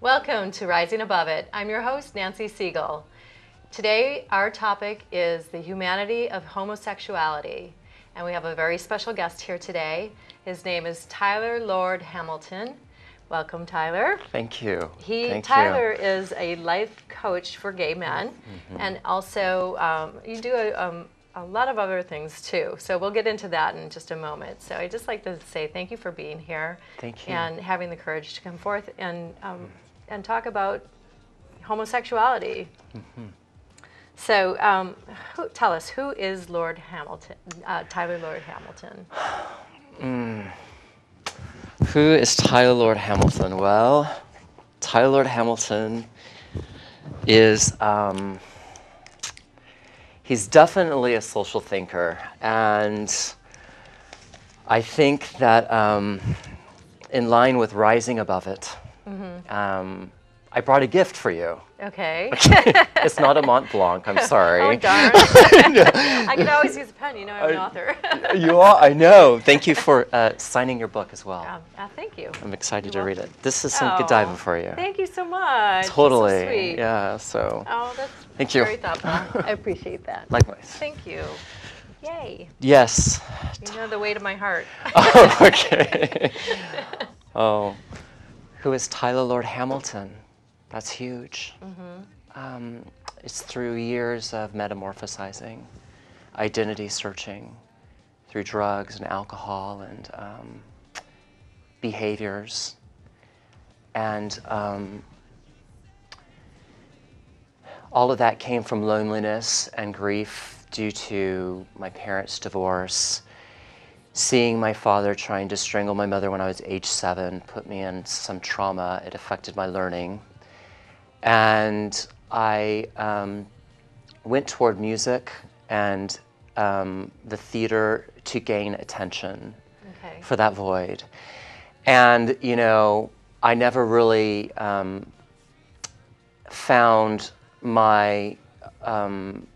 Welcome to Rising Above It. I'm your host, Nancy Seagal. Today, our topic is the humanity of homosexuality. And we have a very special guest here today. His name is Tyler Lord Hamilton. Welcome, Tyler. Thank you. He, Thank Tyler you. is a life coach for gay men, Mm-hmm. and also um, you do a, um, a lot of other things too. So we'll get into that in just a moment. So I'd just like to say thank you for being here. Thank you. And having the courage to come forth and um, and talk about homosexuality. Mm-hmm. So um, who, tell us who is Lord Hamilton, uh, Tyler Lord Hamilton? Who is Tyler Lord Hamilton? Well, Tyler Lord Hamilton is um, he's definitely a social thinker, and I think that um, in line with rising above it, um, I brought a gift for you. Okay. It's not a Mont Blanc. I'm sorry. oh darn! I could always use a pen. You know, I'm an I- author. you are. I know. Thank you for uh, signing your book as well. Um, uh, thank you. I'm excited You're to read it. This is some Oh, Godiva for you. Thank you so much. So Totally. sweet. Yeah. So Oh, that's Thank you. very thoughtful. I appreciate that. likewise. Thank you. Yay. Yes. You know the weight of my heart. oh, okay. oh, who is Tyler Lord Hamilton? That's huge. Um, it's through years of metamorphosizing, identity searching, through drugs and alcohol and um, behaviors, and um, all of that came from loneliness and grief due to my parents' divorce seeing my father trying to strangle my mother when I was age seven put me in some trauma. It affected my learning. And I um, went toward music and um, the theater to gain attention Okay. for that void. And, you know, I never really um, found my um,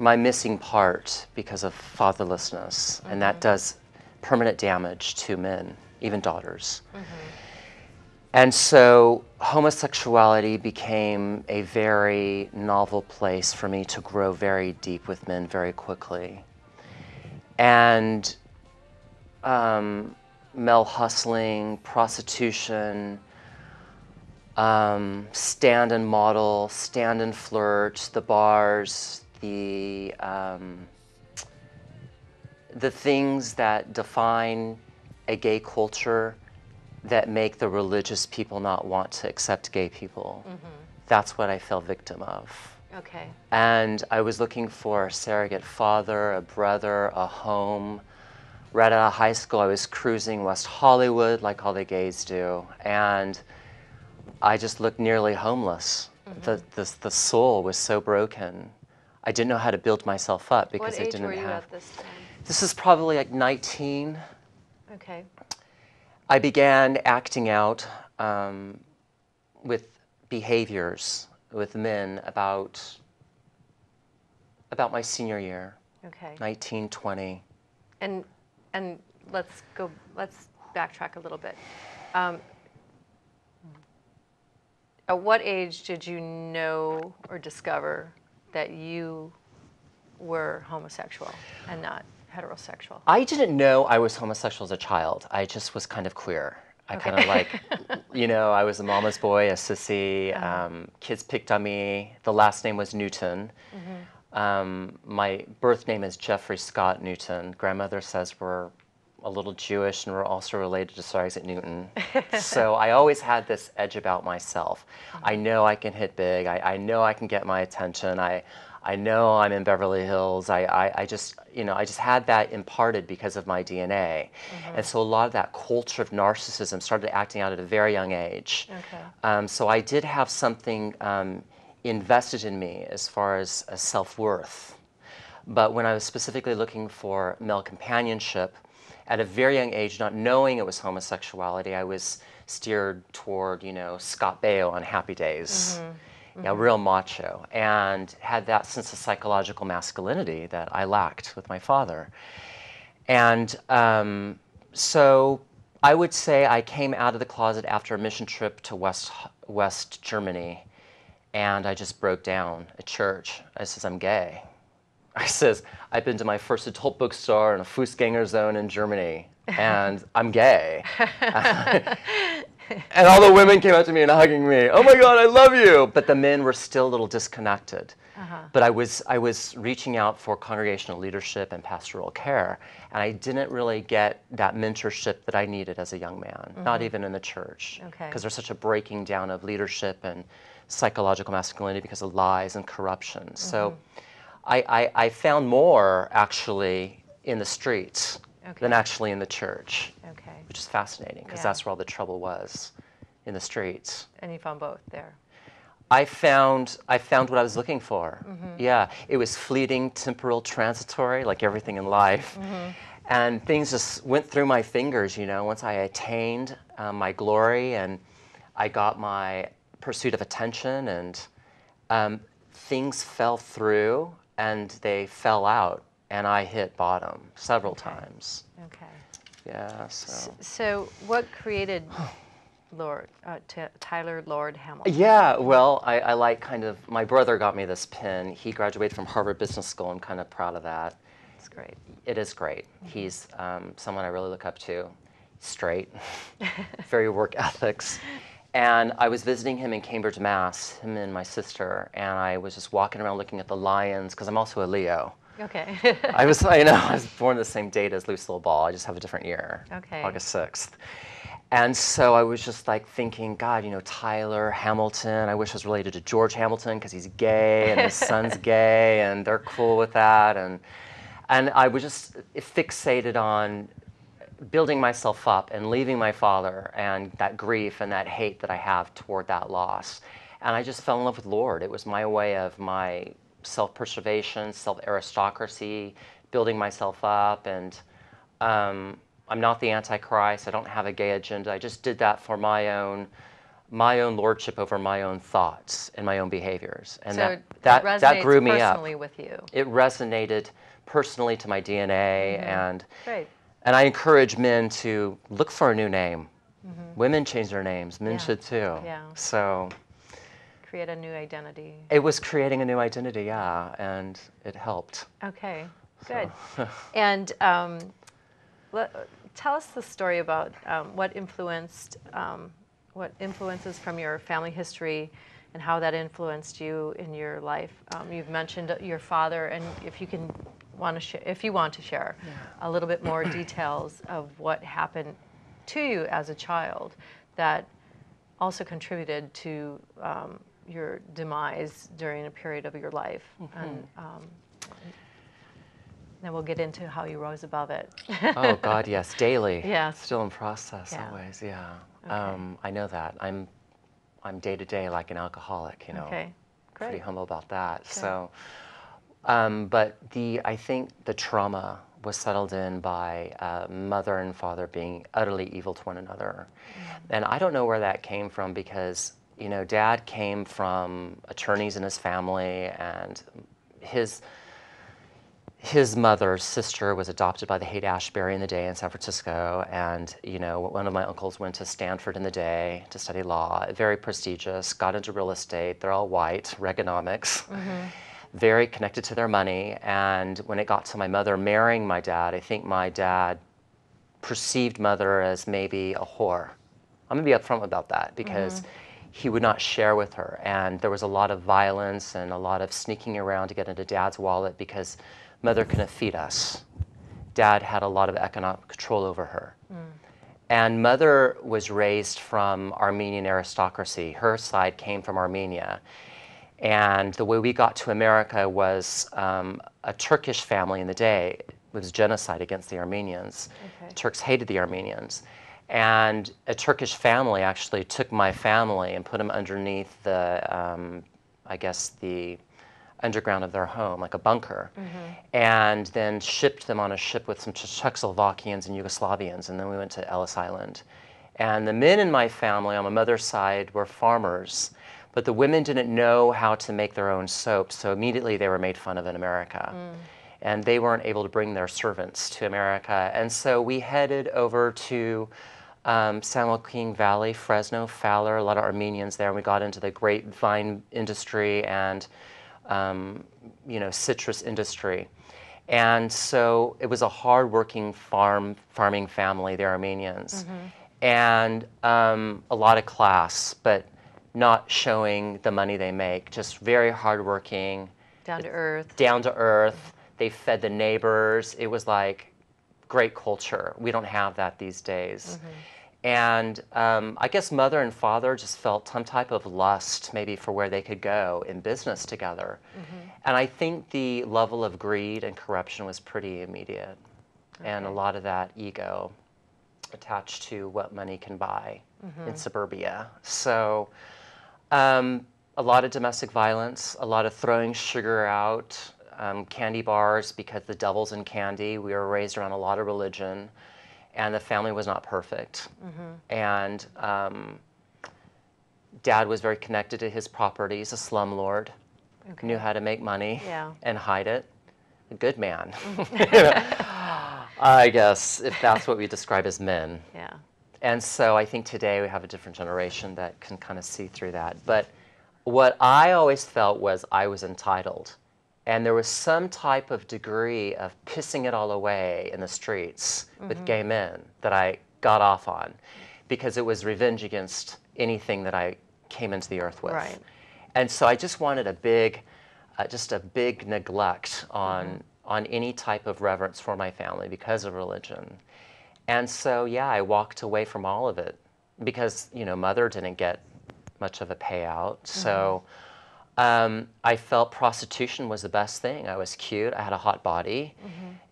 my missing part because of fatherlessness, and that does permanent damage to men, even daughters. And so homosexuality became a very novel place for me to grow very deep with men very quickly. And um, male hustling, prostitution, um, stand and model, stand and flirt, the bars, the um, the things that define a gay culture that make the religious people not want to accept gay people. That's what I fell victim of. Okay. And I was looking for a surrogate father, a brother, a home. Right out of high school, I was cruising West Hollywood like all the gays do. And I just looked nearly homeless. The, the, the soul was so broken. I didn't know how to build myself up because What I didn't were you have. at this time? This is probably like 19. Okay. I began acting out um, with behaviors with men about about my senior year, Okay. 19, 20. And and let's go. Let's backtrack a little bit. Um, at what age did you know or discover that you were homosexual and not heterosexual? I didn't know I was homosexual as a child. I just was kind of queer. I kind of like, you know, I was a mama's boy, a sissy. Um, kids picked on me. The last name was Newton. Um, my birth name is Jeffrey Scott Newton. Grandmother says we're a little Jewish and we're also related to Sir Isaac Newton. so I always had this edge about myself. I know I can hit big. I, I know I can get my attention. I, I know I'm in Beverly Hills. I, I, I just, you know, I just had that imparted because of my DNA. And so a lot of that culture of narcissism started acting out at a very young age. Okay. Um, so I did have something um, invested in me as far as, as self worth. But when I was specifically looking for male companionship, at a very young age, not knowing it was homosexuality, I was steered toward, you know, Scott Baio on Happy Days. Yeah, real macho, and had that sense of psychological masculinity that I lacked with my father. And um, so I would say I came out of the closet after a mission trip to West West Germany, and I just broke down at church. I says I'm gay. I says I've been to my first adult bookstore in a Fußgänger zone in Germany, and I'm gay. and all the women came up to me and hugging me. Oh my God, I love you! But the men were still a little disconnected. Uh-huh. But I was I was reaching out for congregational leadership and pastoral care, and I didn't really get that mentorship that I needed as a young man, mm-hmm. not even in the church, because okay. there's such a breaking down of leadership and psychological masculinity because of lies and corruption. Mm-hmm. So, I, I, I found more actually in the streets okay. than actually in the church, okay. which is fascinating because yeah. that's where all the trouble was, in the streets. And you found both there. I found I found what I was looking for. Mm-hmm. Yeah, it was fleeting, temporal, transitory, like everything in life. Mm-hmm. And things just went through my fingers, you know. Once I attained um, my glory and I got my pursuit of attention, and um, things fell through and they fell out, and I hit bottom several okay. times. Okay. Yeah. So. So, what created Lord, uh, Tyler Lord Hamilton. Yeah, well, I, I, like kind of, my brother got me this pin. He graduated from Harvard Business School. I'm kind of proud of that. It's great. It is great. Mm-hmm. He's um, someone I really look up to. Straight, very work ethics. And I was visiting him in Cambridge, Mass, him and my sister, and I was just walking around looking at the lions, because I'm also a Leo. Okay. I was, I know, I was born the same date as Lucille Ball. I just have a different year. Okay. August 6th. And so I was just like thinking, God, you know, Tyler Hamilton. I wish I was related to George Hamilton because he's gay and his son's gay, and they're cool with that. And and I was just fixated on building myself up and leaving my father and that grief and that hate that I have toward that loss. And I just fell in love with Lord. It was my way of my self-preservation, self-aristocracy, building myself up, and um, I'm not the Antichrist. I don't have a gay agenda. I just did that for my own my own lordship over my own thoughts and my own behaviors. And so that, that, that grew me up. with you. It resonated personally to my DNA mm-hmm. and Great. And I encourage men to look for a new name. Mm-hmm. Women change their names, men yeah. should too. Yeah. So create a new identity. It was creating a new identity, yeah, and it helped. Okay. Good. So. and um, let, tell us the story about um, what influenced, um, what influences from your family history and how that influenced you in your life. Um, you've mentioned your father, and if you can want to sh- if you want to share yeah. a little bit more details of what happened to you as a child that also contributed to um, your demise during a period of your life. Mm-hmm. And, um, then we'll get into how you rose above it. oh God, yes, daily. Yeah. Still in process yeah. always. Yeah. Okay. Um, I know that. I'm, I'm day to day like an alcoholic. You know. Okay. Great. Pretty humble about that. Okay. So, um, but the I think the trauma was settled in by uh, mother and father being utterly evil to one another, and I don't know where that came from because you know dad came from attorneys in his family and his his mother's sister was adopted by the Haight Ashbury in the day in San Francisco, and you know one of my uncles went to Stanford in the day to study law, very prestigious. Got into real estate. They're all white, Reaganomics, mm-hmm. Very connected to their money. And when it got to my mother marrying my dad, I think my dad perceived mother as maybe a whore. I'm gonna be upfront about that because. Mm-hmm. He would not share with her, and there was a lot of violence and a lot of sneaking around to get into dad's wallet because Mother couldn't feed us. Dad had a lot of economic control over her. Mm. And mother was raised from Armenian aristocracy. Her side came from Armenia. And the way we got to America was um, a Turkish family in the day. It was genocide against the Armenians. Okay. Turks hated the Armenians. And a Turkish family actually took my family and put them underneath the, um, I guess, the underground of their home, like a bunker, mm-hmm. and then shipped them on a ship with some Czechoslovakians and Yugoslavians, and then we went to Ellis Island. And the men in my family on my mother's side were farmers, but the women didn't know how to make their own soap, so immediately they were made fun of in America. Mm. And they weren't able to bring their servants to America. And so we headed over to um, San Joaquin Valley, Fresno, Fowler, a lot of Armenians there. And we got into the grapevine industry and, um, you know, citrus industry. And so it was a hardworking farm farming family, the Armenians, and um, a lot of class, but not showing the money they make. Just very hardworking, Down to earth. down to earth. They fed the neighbors. It was like great culture. We don't have that these days. Mm-hmm. And um, I guess mother and father just felt some type of lust, maybe for where they could go in business together. Mm-hmm. And I think the level of greed and corruption was pretty immediate, and a lot of that ego attached to what money can buy in mm-hmm. suburbia. So, um, a lot of domestic violence, a lot of throwing sugar out, um, candy bars because the devil's in candy. We were raised around a lot of religion, and the family was not perfect. And um, dad was very connected to his property. He's a slumlord, knew how to make money Yeah. and hide it. A good man. I guess, if that's what we describe as men. Yeah. And so I think today we have a different generation that can kind of see through that. But what I always felt was I was entitled. And there was some type of degree of pissing it all away in the streets with gay men that I got off on because it was revenge against anything that I came into the earth with. Right. And so I just wanted a big, uh, just a big neglect on on any type of reverence for my family because of religion. And so yeah, I walked away from all of it because you know mother didn't get much of a payout. So um, I felt prostitution was the best thing. I was cute. I had a hot body.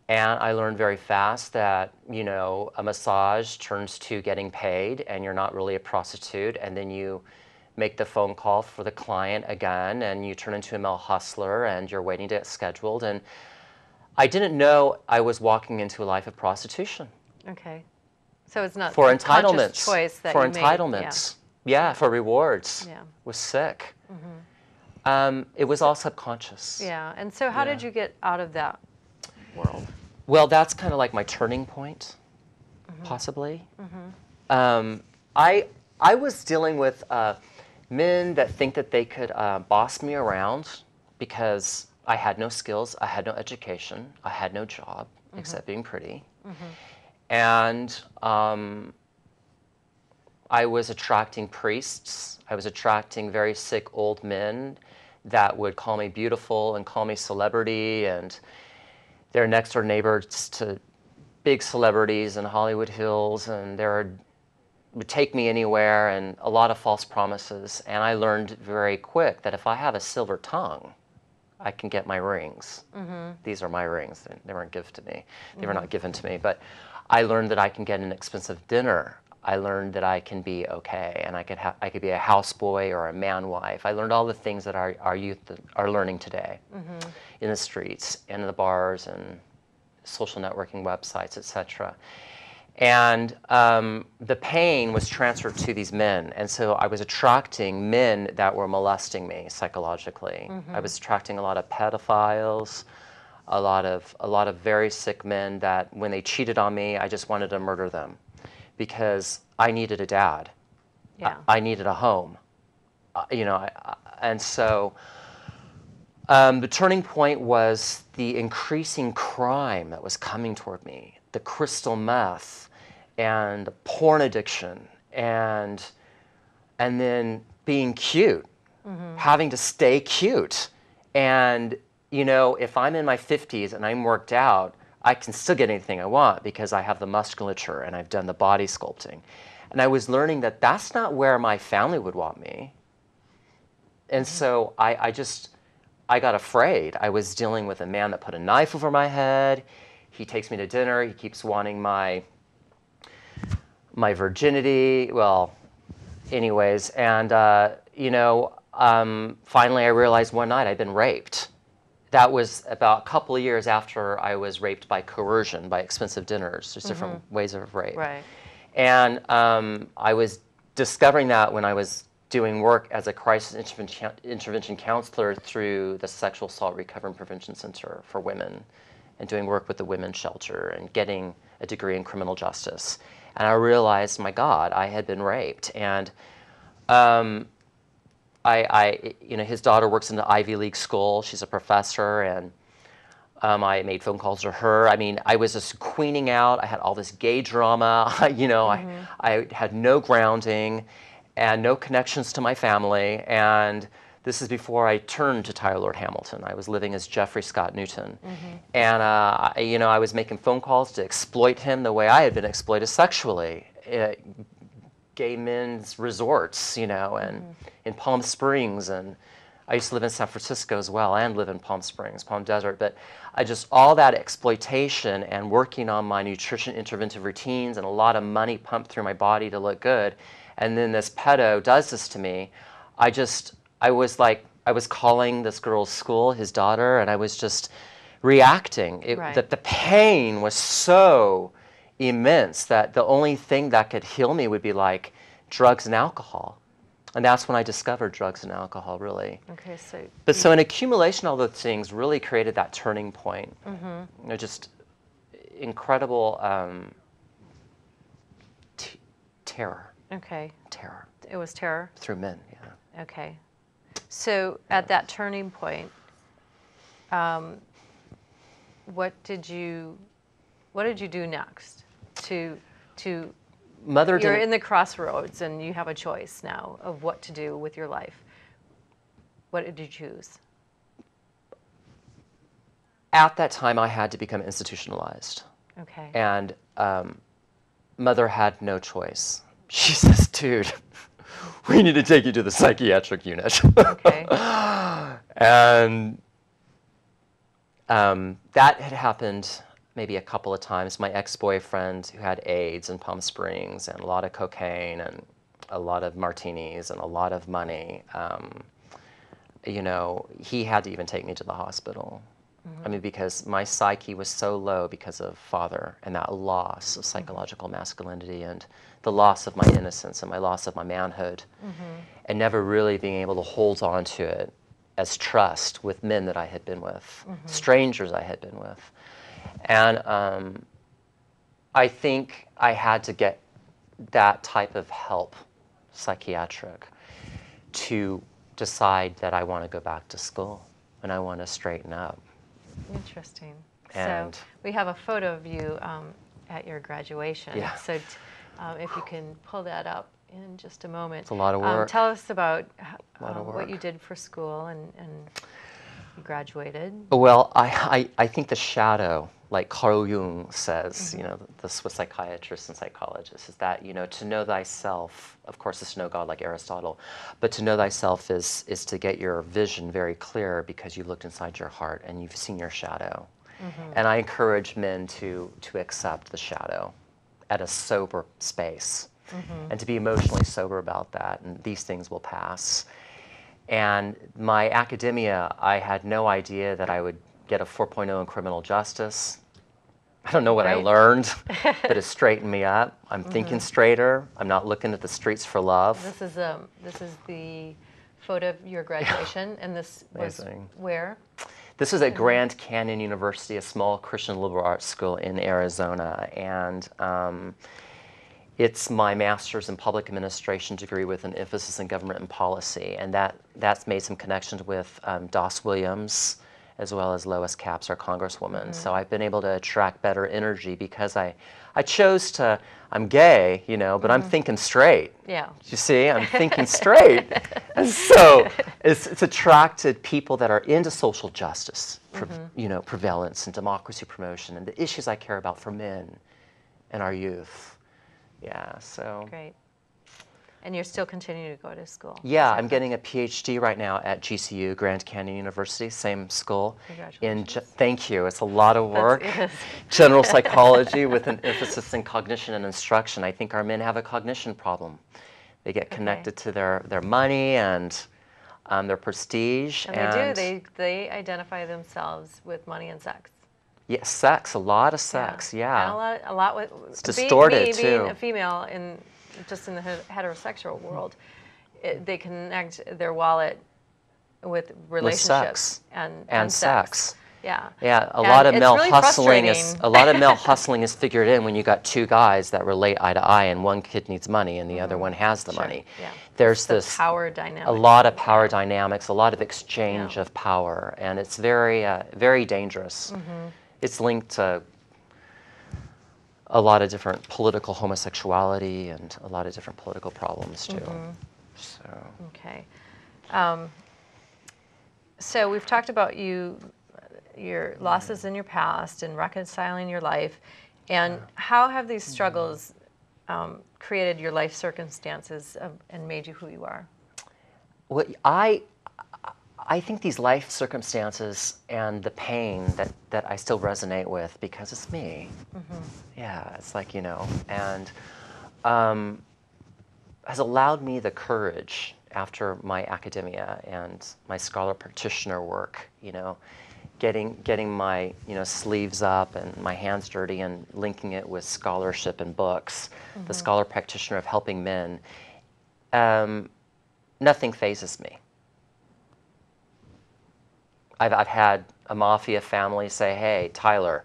And I learned very fast that, you know, a massage turns to getting paid and you're not really a prostitute. And then you make the phone call for the client again and you turn into a male hustler and you're waiting to get scheduled. And I didn't know I was walking into a life of prostitution Okay. So it's not for entitlements. choice that for entitlements. Yeah. for rewards. Yeah. Was sick. Um, it was all subconscious. Yeah. yeah. And so, how did you get out of that world? Well, that's kind of like my turning point, possibly. Um, I I was dealing with uh, men that think that they could uh, boss me around because I had no skills, I had no education, I had no job except being pretty, and um, I was attracting priests. I was attracting very sick old men that would call me beautiful and call me celebrity and they're next door neighbors to big celebrities in Hollywood Hills, and they would take me anywhere, and a lot of false promises. And I learned very quick that if I have a silver tongue, I can get my rings. These are my rings. They, they weren't given to me. They were not given to me. But I learned that I can get an expensive dinner. I learned that I can be okay, and I could ha- I could be a houseboy or a man wife. I learned all the things that our, our youth are learning today in the streets and in the bars and social networking websites, etc. And um, the pain was transferred to these men, and so I was attracting men that were molesting me psychologically. I was attracting a lot of pedophiles, a lot of a lot of very sick men that when they cheated on me, I just wanted to murder them because I needed a dad. Yeah. I, I needed a home. Uh, you know, I, I, and so um, the turning point was the increasing crime that was coming toward me, the crystal meth, and the porn addiction, and and then being cute, having to stay cute, and you know, if I'm in my 50s and I'm worked out, I can still get anything I want because I have the musculature and I've done the body sculpting. And I was learning that that's not where my family would want me. And so I, I just, I got afraid. I was dealing with a man that put a knife over my head. He takes me to dinner. He keeps wanting my, my virginity. Well, anyways, and uh, you know, um, finally I realized one night I'd been raped. That was about a couple of years after I was raped by coercion, by expensive dinners. There's different ways of rape. Right. And um, I was discovering that when I was doing work as a crisis intervention, intervention counselor through the Sexual Assault Recovery and Prevention Center for Women and doing work with the Women's Shelter and getting a degree in criminal justice. and I realized, my God, I had been raped. And um, I, I, you know, his daughter works in the Ivy League school. She's a professor, and um, I made phone calls to her. I mean, I was just queening out. I had all this gay drama. you know, I, I had no grounding and no connections to my family. And this is before I turned to Tyler Lord Hamilton. I was living as Jeffrey Scott Newton. And, uh, I, you know, I was making phone calls to exploit him the way I had been exploited sexually. At gay men's resorts, you know, and mm-hmm. in Palm Springs. And I used to live in San Francisco as well and live in Palm Springs, Palm Desert. But I just, all that exploitation and working on my nutrition interventive routines and a lot of money pumped through my body to look good. And then this pedo does this to me. I just, I was like, I was calling this girl's school, his daughter, and I was just reacting. It, Right. That the pain was so immense that the only thing that could heal me would be like drugs and alcohol. And that's when I discovered drugs and alcohol, really. Okay, so But so an accumulation of all those things really created that turning point. Mm-hmm. You know, just incredible um, t- terror, okay, terror it was terror. through men. Yeah. Okay. So at that turning point, um, what did you what did you do next to to Mother you're in the crossroads and you have a choice now of what to do with your life. What did you choose? at that time, I had to become institutionalized. Okay. And um, mother had no choice. She says, dude, we need to take you to the psychiatric unit. Okay. and um, that had happened maybe a couple of times. My ex boyfriend, who had AIDS in Palm Springs and a lot of cocaine and a lot of martinis and a lot of money, um, you know, he had to even take me to the hospital. I mean, because my psyche was so low because of father and that loss of psychological masculinity and the loss of my innocence and my loss of my manhood, and never really being able to hold on to it as trust with men that I had been with, strangers I had been with. And um, I think I had to get that type of help, psychiatric, to decide that I want to go back to school and I want to straighten up. Interesting. And- so we have a photo of you um, at your graduation. Yeah. So t- um, if you can pull that up in just a moment. It's a lot of Um, work. tell us about h- Lot of um, what you did for school and, and you graduated. Well, I, I, I think the shadow, like Carl Jung says, you mm-hmm. know, the Swiss psychiatrist and psychologist, is that, you know, to know thyself, of course, is to know God like Aristotle, but to know thyself is, is to get your vision very clear because you looked inside your heart and you've seen your shadow. Mm-hmm. And I encourage men to, to accept the shadow at a sober space mm-hmm. and to be emotionally sober about that, and these things will pass. And my academia, I had no idea that I would get a 4.0 in criminal justice. I don't know what I learned, but it straightened me up. I'm thinking straighter. I'm not looking at the streets for love. This is um, this is the photo of your graduation, and this was where? This was at Grand Canyon University, a small Christian liberal arts school in Arizona, and um, it's my master's in public administration degree with an emphasis in government and policy, and that that's made some connections with um, Das Williams as well as Lois Capps, our congresswoman. So mm-hmm. I've been able to attract better energy because I I chose to. I'm gay, you know, but I'm mm-hmm. thinking straight. Yeah. You see, I'm thinking straight. and so it's, it's attracted people that are into social justice, pre- mm-hmm. you know, prevalence and democracy promotion and the issues I care about for men and our youth. Yeah, so. Great. And you're still continuing to go to school. Yeah, I'm getting a PhD right now at GCU, Grand Canyon University, same school. In Congratulations. ge- thank you. It's a lot of work. General psychology with an emphasis in cognition and instruction. I think our men have a cognition problem. They get connected to their, their money and um, their prestige. And they do. They they identify themselves with money and sex. yeah, sex, a lot of sex. Yeah. And a lot, a lot with it's distorted, me, too. Being a female in just in the heterosexual world, it, they connect their wallet with relationships sex and and sex. Yeah. Yeah, a And lot of male really hustling is a lot of male hustling is figured in when you got two guys that relate eye to eye, and one kid needs money and the other one has the Mm-hmm. Sure, money. yeah. There's The this power dynamic. a lot of power dynamics, a lot of exchange Yeah. of power, and it's very uh, very dangerous. Mm-hmm. It's linked to a lot of different political homosexuality and a lot of different political problems too. Mm-hmm. So. Okay. Um, so we've talked about you, your losses in your past and reconciling your life, and how have these struggles um, created your life circumstances um, and made you who you are? Well, I, I think these life circumstances and the pain that, that I still resonate with because it's me. Yeah, it's like, you know, and um, has allowed me the courage after my academia and my scholar practitioner work, you know, getting, getting my, you know, sleeves up and my hands dirty and linking it with scholarship and books, the scholar practitioner of helping men. Um, nothing fazes me. I've, I've had a mafia family say, hey, Tyler,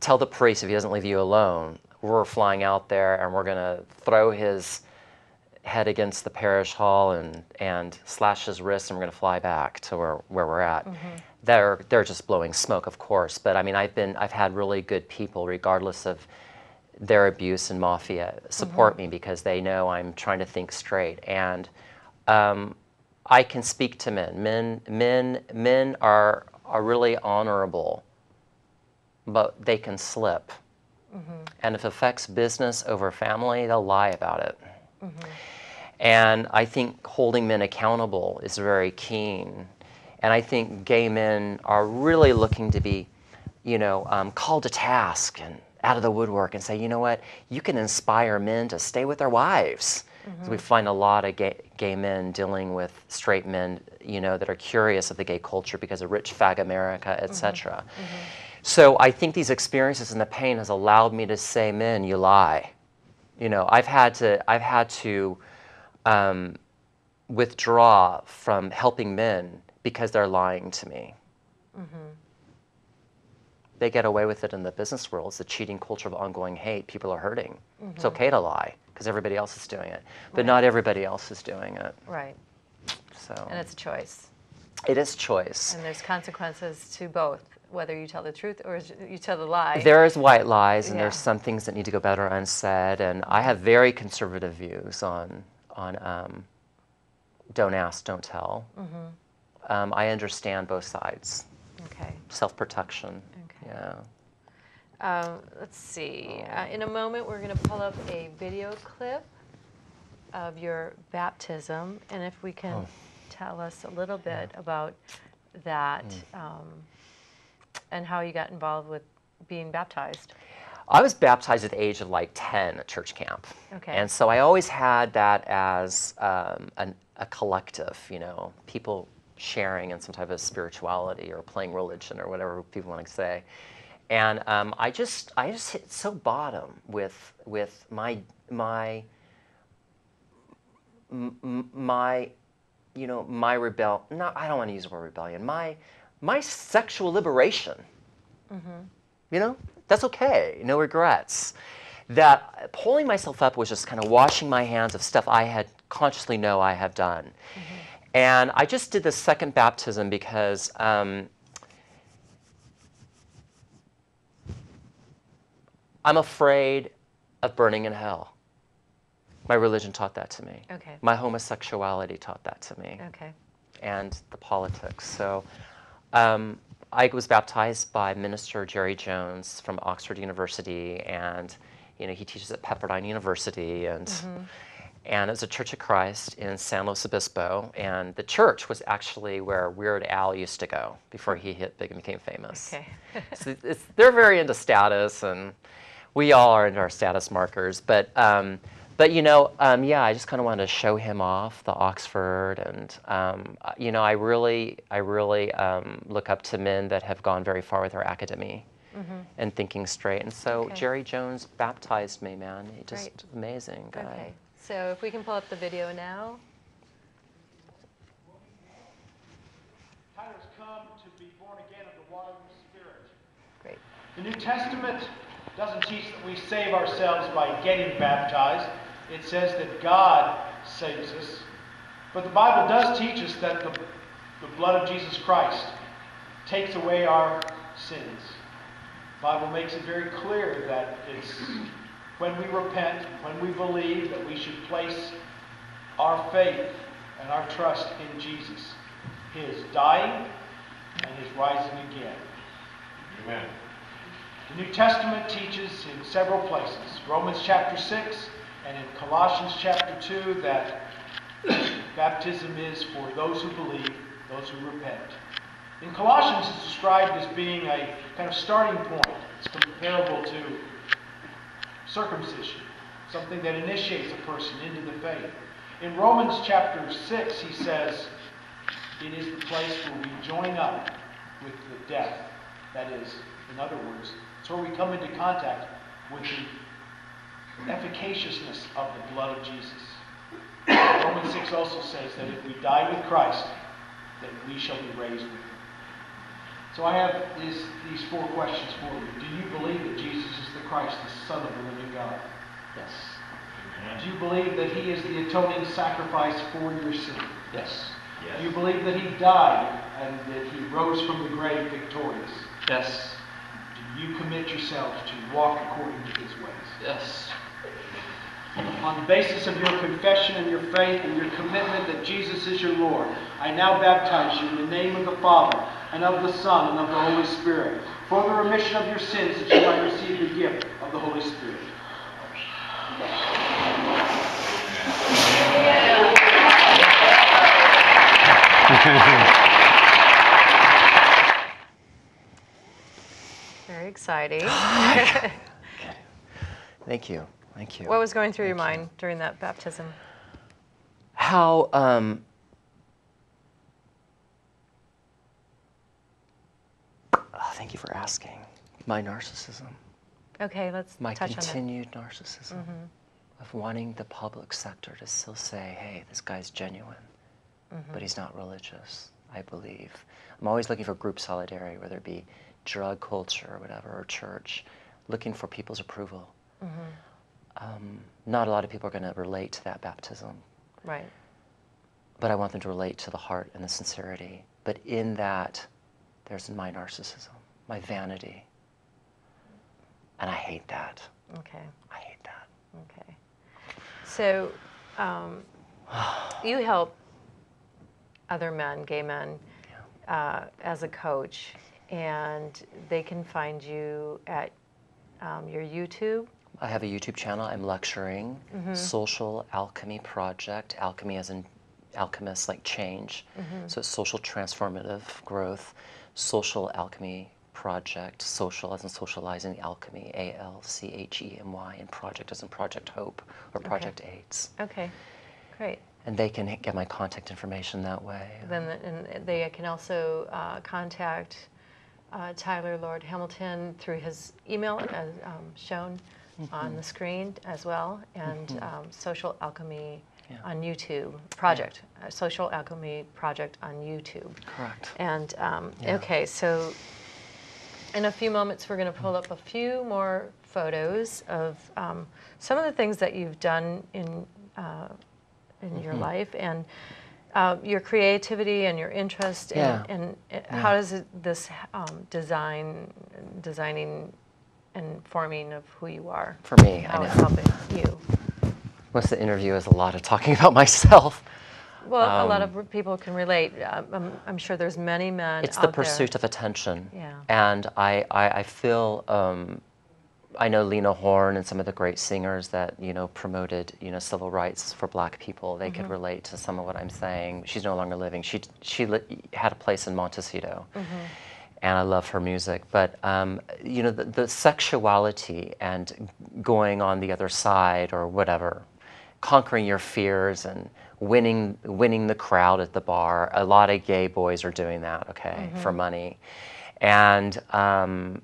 tell the priest if he doesn't leave you alone, we're flying out there and we're going to throw his head against the parish hall and, and slash his wrist and we're going to fly back to where, where we're at. They're, they're just blowing smoke, of course. But I mean, I've, been, I've had really good people, regardless of their abuse and mafia, support me because they know I'm trying to think straight. And um, I can speak to men. Men, men, men are, are really honorable, but they can slip. And if it affects business over family, they'll lie about it. And I think holding men accountable is very keen. And I think gay men are really looking to be, you know, um, called to task and out of the woodwork and say, you know what, you can inspire men to stay with their wives. Mm-hmm. So we find a lot of gay, gay men dealing with straight men, you know, that are curious of the gay culture because of rich fag America, etc. Mm-hmm. Mm-hmm. So I think these experiences and the pain has allowed me to say, men, you lie. You know, I've had to, I've had to um, withdraw from helping men because they're lying to me. They get away with it in the business world. It's the cheating culture of ongoing hate. People are hurting. It's okay to lie because everybody else is doing it, but Right. not everybody else is doing it. Right. So And it's a choice. it is choice. And there's consequences to both, whether you tell the truth or you tell the lie. There is white lies, and Yeah. there's some things that need to go better unsaid. And I have very conservative views on on um, don't ask, don't tell. Mm-hmm. Um, I understand both sides. okay. Self protection. Okay. Yeah. Um, let's see. Uh, in a moment, we're going to pull up a video clip of your baptism, and if we can Oh. tell us a little bit about that Mm. um, and how you got involved with being baptized. I was baptized at the age of like 10 at church camp. Okay. And so I always had that as um, an, a collective, you know, people sharing in some type of spirituality or playing religion or whatever people want to say. And um, I just, I just hit so bottom with, with my, my, my, you know, my rebel. No, I don't want to use the word rebellion. My, my sexual liberation you know that's okay no regrets that pulling myself up was just kind of washing my hands of stuff i had consciously know i have done and i just did the second baptism because um, i'm afraid of burning in hell my religion taught that to me Okay. my homosexuality taught that to me Okay. and the politics. So um, I was baptized by Minister Jerry Jones from Oxford University, and you know he teaches at Pepperdine University, and and it's a Church of Christ in San Luis Obispo, and the church was actually where Weird Al used to go before he hit big and became famous. Okay. so it's, they're very into status, and we all are into our status markers. But um, but you know, um, yeah, I just kind of wanted to show him off the Oxford, and um, uh, you know, I really I really um, look up to men that have gone very far with their academy. And thinking straight, and so Okay. Jerry Jones baptized me, man. He just Great. amazing guy. Okay. So if we can pull up the video now. Tyler's come to be born again of the water and the The New Testament doesn't teach that we save ourselves by getting baptized. It says that God saves us. But the Bible does teach us that the, the blood of Jesus Christ takes away our sins. The Bible makes it very clear that it's when we repent, when we believe, that we should place our faith and our trust in Jesus, His dying and His rising again. Amen. The New Testament teaches in several places, Romans chapter 6 and in Colossians chapter 2, that baptism is for those who believe, those who repent. In Colossians, it's described as being a kind of starting point. It's comparable to circumcision, something that initiates a person into the faith. In Romans chapter 6, he says, it is the place where we join up with the death. That is, in other words, it's where we come into contact with the efficaciousness of the blood of Jesus. Romans 6 also says that if we die with Christ, that we shall be raised with him. So I have these, these four questions for you. Do you believe that Jesus is the Christ, the Son of the living God? Yes. Do you believe that he is the atoning sacrifice for your sin? Yes. Do you believe that he died and that he rose from the grave victorious? Yes. Do you commit yourself to walk according to his ways? Yes. On the basis of your confession and your faith and your commitment that Jesus is your Lord, I now baptize you in the name of the Father, and of the Son, and of the Holy Spirit, for the remission of your sins, that you might receive the gift of the Holy Spirit. Very exciting. okay. Thank you. Thank you. what was going through your mind during that baptism? How um, oh, thank you for asking. My narcissism, Okay, let's my touch on it. continued narcissism mm-hmm. of wanting the public sector to still say, "Hey, this guy's genuine, mm-hmm. but he's not religious." I believe. I'm always looking for group solidarity, whether it be drug culture or whatever, or church, looking for people's approval. Um, not a lot of people are going to relate to that baptism Right. but I want them to relate to the heart and the sincerity. But in that, there's my narcissism, my vanity. And I hate that. Okay. I hate that. Okay. So, um, you help other men, gay men, uh, as a coach, and they can find you at um, your YouTube. I have a YouTube channel. I'm lecturing Social Alchemy Project. Alchemy as in alchemists like change. So it's social transformative growth. Social Alchemy Project. Social as in socializing alchemy. A L C H E M Y. And project as in Project Hope or Project AIDS. Okay. Great. And they can get my contact information that way. Then and they can also uh, contact uh, Tyler Lord Hamilton through his email, as um, shown on the screen as well, and um, Social Alchemy Yeah. on YouTube project, uh, Social Alchemy project on YouTube. Correct. And um, Yeah. okay, so in a few moments, we're going to pull up a few more photos of um, some of the things that you've done in uh, in your Mm-hmm. life and uh, your creativity and your interest. Yeah. And, and uh, how does it, this um, design, designing, and forming of who you are? For me, I how it's helping you. Most of the interview is a lot of talking about myself. Well, a lot Um, of people can relate. Um, I'm, I'm sure there's many men. It's the out there- pursuit of attention. Yeah. And I, I, I feel, um, I know Lena Horne and some of the great singers that, you know, promoted, you know, civil rights for black people. They Mm-hmm. could relate to some of what I'm saying. She's no longer living. She, she li- had a place in Montecito. Mm-hmm. And I love her music. But, um, you know, the, the sexuality and going on the other side or whatever, conquering your fears and winning winning the crowd at the bar. A lot of gay boys are doing that, okay, for money, and um,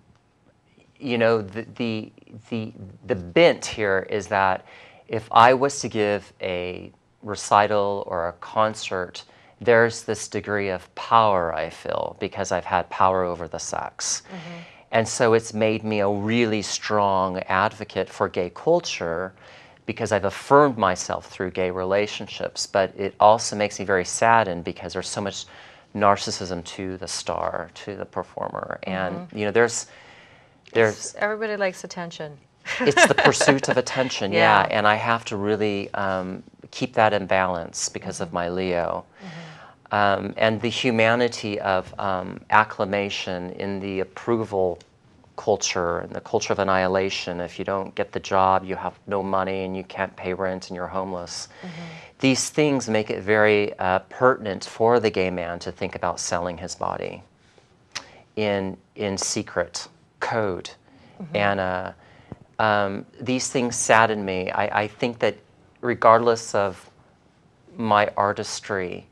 you know the, the the the bent here is that if I was to give a recital or a concert, there's this degree of power I feel because I've had power over the sex. Mm-hmm. And so it's made me a really strong advocate for gay culture because I've affirmed myself through gay relationships. But it also makes me very saddened because there's so much narcissism to the star, to the performer. And, mm-hmm. you know, there's, there's, Everybody likes attention. it's the pursuit of attention, Yeah. yeah. And I have to really um, keep that in balance because of my Leo. Um, and the humanity of um, acclamation in the approval culture and the culture of annihilation. If you don't get the job, you have no money and you can't pay rent and you're homeless. These things make it very uh, pertinent for the gay man to think about selling his body in in secret code, and uh, um, these things sadden me. I, I think that regardless of my artistry,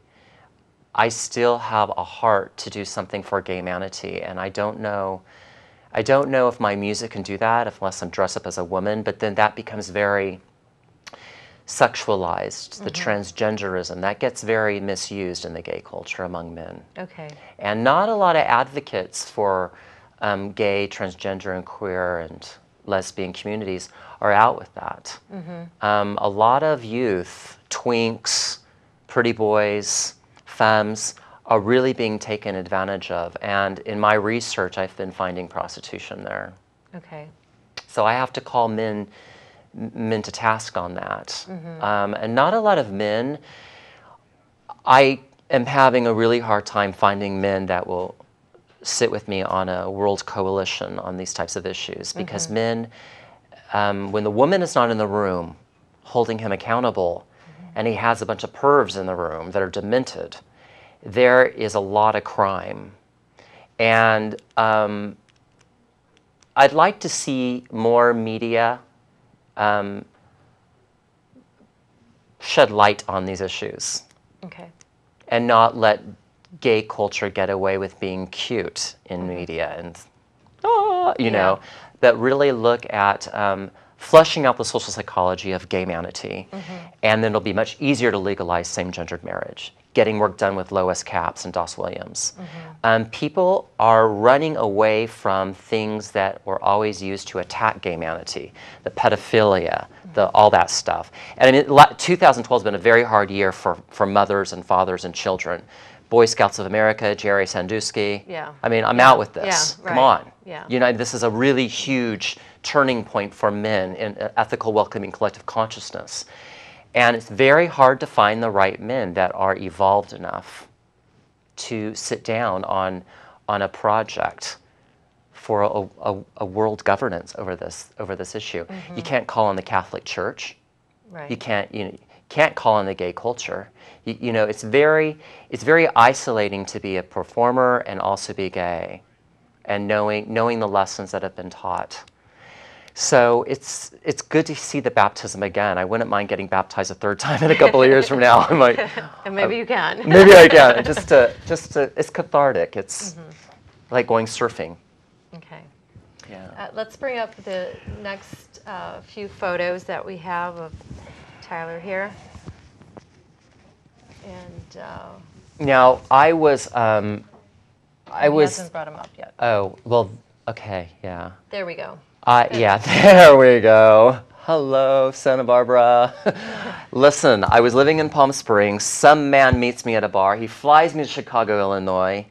I still have a heart to do something for gay manity, and I don't know. I don't know if my music can do that unless I'm dressed up as a woman, but then that becomes very sexualized. The transgenderism that gets very misused in the gay culture among men Okay. and not a lot of advocates for um, gay, transgender, and queer and lesbian communities are out with that. Um, a lot of youth, twinks, pretty boys, femmes, are really being taken advantage of. And in my research, I've been finding prostitution there. Okay. So I have to call men men to task on that. Um, and not a lot of men. I am having a really hard time finding men that will sit with me on a world coalition on these types of issues because men, um, when the woman is not in the room holding him accountable, and he has a bunch of pervs in the room that are demented, there is a lot of crime. And um, I'd like to see more media um, shed light on these issues Okay. and not let gay culture get away with being cute in media and ah, you know, but really look at um, flushing out the social psychology of gay manity, and then it'll be much easier to legalize same-gendered marriage. Getting work done with Lois Capps and Das Williams. Um, people are running away from things that were always used to attack gay manity, the pedophilia, the, all that stuff. And I mean, 2012 has been a very hard year for, for mothers and fathers and children. Boy Scouts of America, Jerry Sandusky. Yeah. I mean, I'm Yeah. out with this. Yeah, Come on. Yeah. You know, this is a really huge turning point for men in uh, ethical, welcoming collective consciousness. And it's very hard to find the right men that are evolved enough to sit down on, on a project for a, a, a world governance over this, over this issue. You can't call on the Catholic Church. Right. You can't you know, can't call on the gay culture. You, you know, it's very it's very isolating to be a performer and also be gay, and knowing knowing the lessons that have been taught. So it's it's good to see the baptism again. I wouldn't mind getting baptized a third time in a couple of years from now. I'm like, and maybe you can. maybe I can. Just to just to it's cathartic. It's like going surfing. Okay. Yeah. Uh, let's bring up the next uh, few photos that we have of Tyler here. And uh, Now I was um, I was hasn't brought him up yet. oh well okay yeah. There we go. Uh, yeah, there we go. Hello, Santa Barbara. Listen, I was living in Palm Springs. Some man meets me at a bar. He flies me to Chicago, Illinois,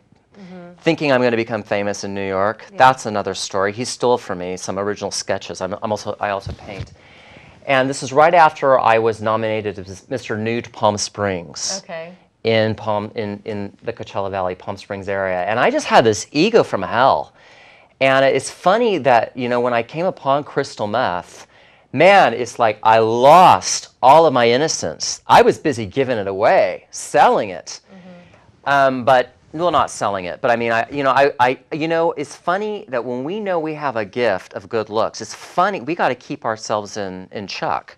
thinking I'm going to become famous in New York. That's another story. He stole from me some original sketches. I'm, I'm also, I also paint. And this is right after I was nominated as Mr. Nude Palm Springs Okay. in Palm in, in the Coachella Valley, Palm Springs area. And I just had this ego from hell. And it's funny that, you know, when I came upon crystal meth, man, it's like I lost all of my innocence. I was busy giving it away, selling it. Um, but well, not selling it, but I mean, I, you know, I, I, you know, it's funny that when we know we have a gift of good looks, it's funny we got to keep ourselves in in check.